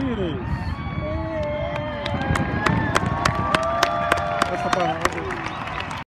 Pires. Essa parada.